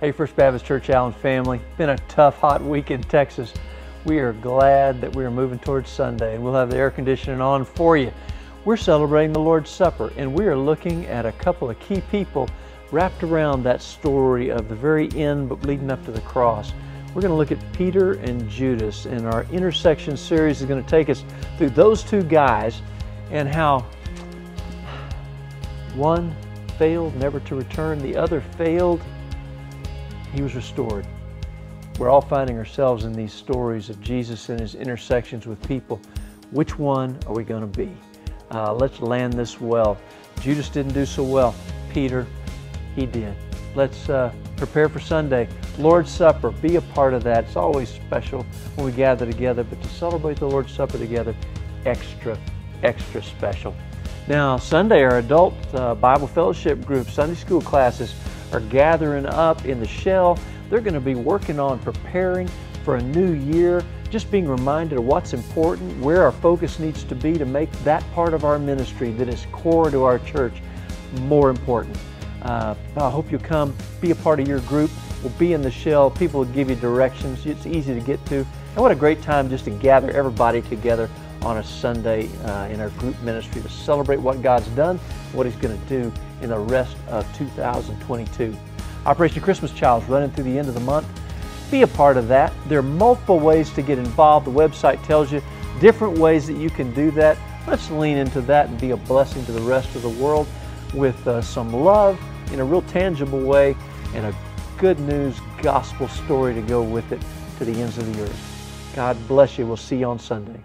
Hey, First Baptist Church Allen family. Been a tough, hot week in Texas. We are glad that we are moving towards Sunday and we'll have the air conditioning on for you. We're celebrating the Lord's Supper and we are looking at a couple of key people wrapped around that story of the very end but leading up to the cross. We're going to look at Peter and Judas and our intersection series is going to take us through those two guys and how one failed never to return, the other failed he was restored. We're all finding ourselves in these stories of Jesus and his intersections with people. Which one are we going to be? Uh, let's land this well. Judas didn't do so well. Peter, he did. Let's uh, prepare for Sunday. Lord's Supper, be a part of that. It's always special when we gather together, but to celebrate the Lord's Supper together, extra, extra special. Now, Sunday, our adult uh, Bible fellowship group, Sunday school classes, are gathering up in the shell. They're going to be working on preparing for a new year, just being reminded of what's important, where our focus needs to be to make that part of our ministry that is core to our church more important. Uh, I hope you'll come, be a part of your group. We'll be in the shell. People will give you directions. It's easy to get to. And what a great time just to gather everybody together on a Sunday uh, in our group ministry to celebrate what God's done, what He's going to do in the rest of 2022. Operation Christmas Child is running through the end of the month. Be a part of that. There are multiple ways to get involved. The website tells you different ways that you can do that. Let's lean into that and be a blessing to the rest of the world with uh, some love in a real tangible way and a good news gospel story to go with it to the ends of the earth. God bless you. We'll see you on Sunday.